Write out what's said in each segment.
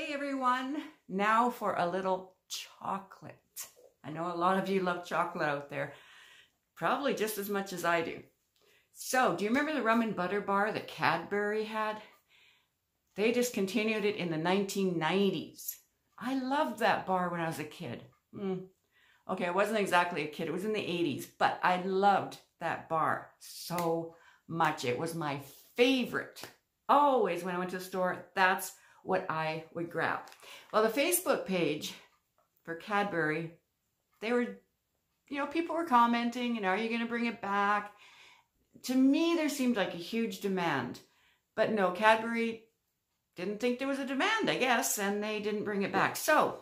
Hey everyone, now for a little chocolate. I know a lot of you love chocolate out there, probably just as much as I do. So, do you remember the rum and butter bar that Cadbury had? They discontinued it in the 1990s. I loved that bar when I was a kid. Mm. Okay, I wasn't exactly a kid, it was in the 80s, but I loved that bar so much. It was my favorite. Always when I went to the store, that's what I would grab. Well, the Facebook page for Cadbury, they were, you know, people were commenting, and are you going to bring it back? To me, there seemed like a huge demand. But no, Cadbury didn't think there was a demand, I guess, and they didn't bring it back. So,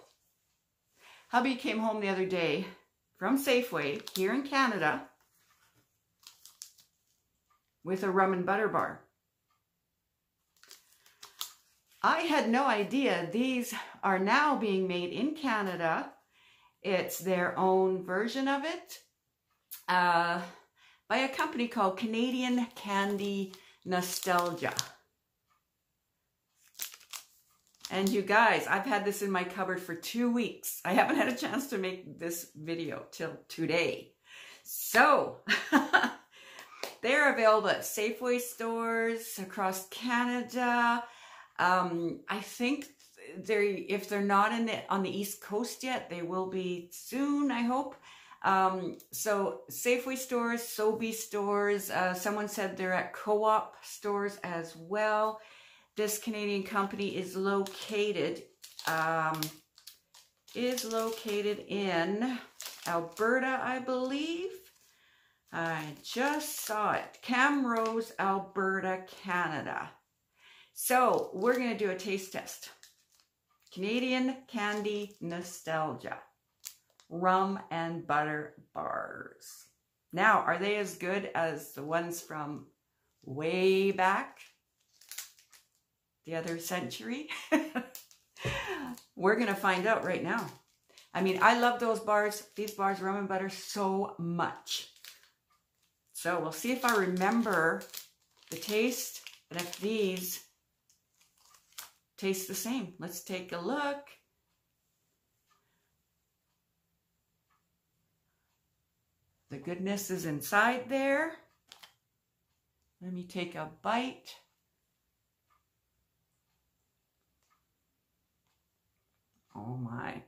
hubby came home the other day from Safeway here in Canada with a rum and butter bar. I had no idea these are now being made in Canada. It's their own version of it uh, by a company called Canadian Candy Nostalgia. And you guys, I've had this in my cupboard for two weeks. I haven't had a chance to make this video till today. So, they're available at Safeway stores across Canada. Um, I think they're if they're not in the on the East Coast yet, they will be soon. I hope. Um, so Safeway stores, Sobeys stores. Uh, someone said they're at co-op stores as well. This Canadian company is located um, is located in Alberta, I believe. I just saw it. Camrose, Alberta, Canada. So we're going to do a taste test. Canadian Candy Nostalgia. Rum and butter bars. Now, are they as good as the ones from way back? The other century? we're going to find out right now. I mean, I love those bars, these bars, rum and butter, so much. So we'll see if I remember the taste and if these taste the same. Let's take a look. The goodness is inside there. Let me take a bite. Oh my.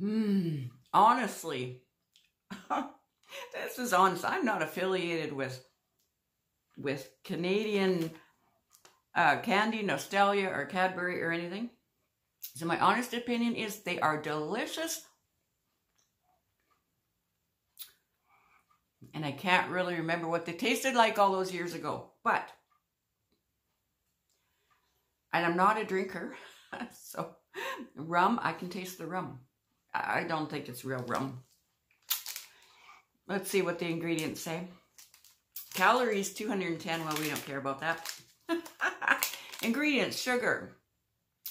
Hmm. Honestly, this is honest. I'm not affiliated with with Canadian uh, candy, Nostalgia, or Cadbury or anything. So my honest opinion is they are delicious. And I can't really remember what they tasted like all those years ago. But, and I'm not a drinker. so rum, I can taste the rum. I don't think it's real rum. Let's see what the ingredients say. Calories, 210. Well, we don't care about that. ingredients, sugar,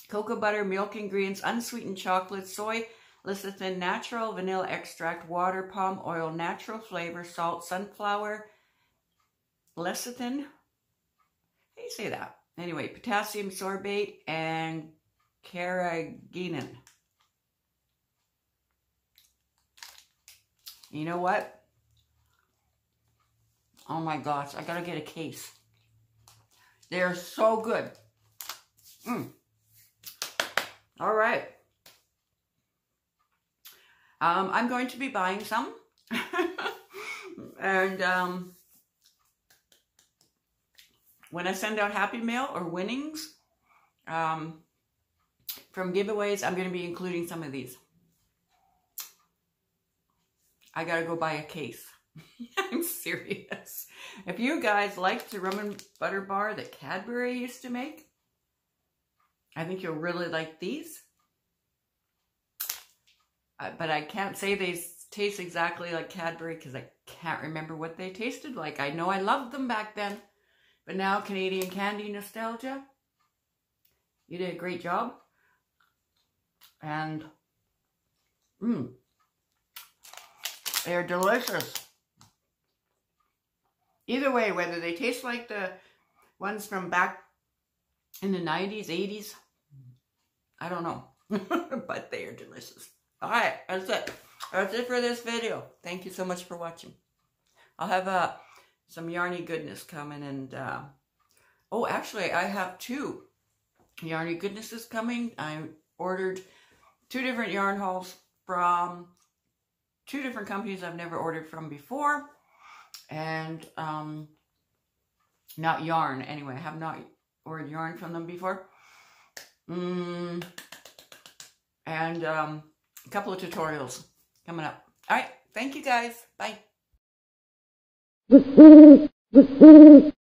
cocoa butter, milk ingredients, unsweetened chocolate, soy, lecithin, natural vanilla extract, water, palm oil, natural flavor, salt, sunflower, lecithin. How do you say that? Anyway, potassium sorbate and carrageenan. You know what? Oh my gosh, I gotta get a case. They're so good. Mm. All right. Um, I'm going to be buying some. and um, when I send out Happy Mail or winnings um, from giveaways, I'm going to be including some of these. I gotta go buy a case. I'm serious. If you guys like the rum and butter bar that Cadbury used to make, I think you'll really like these. Uh, but I can't say they taste exactly like Cadbury because I can't remember what they tasted like. I know I loved them back then. But now Canadian Candy Nostalgia, you did a great job. And Mmm. They're delicious. Either way, whether they taste like the ones from back in the 90s, 80s, I don't know. but they are delicious. All right, that's it. That's it for this video. Thank you so much for watching. I'll have uh, some yarny goodness coming and... Uh, oh, actually, I have two yarny goodnesses coming. I ordered two different yarn hauls from two different companies I've never ordered from before. And um, not yarn, anyway. I have not ordered yarn from them before. Mm, and um, a couple of tutorials coming up. All right. Thank you, guys. Bye.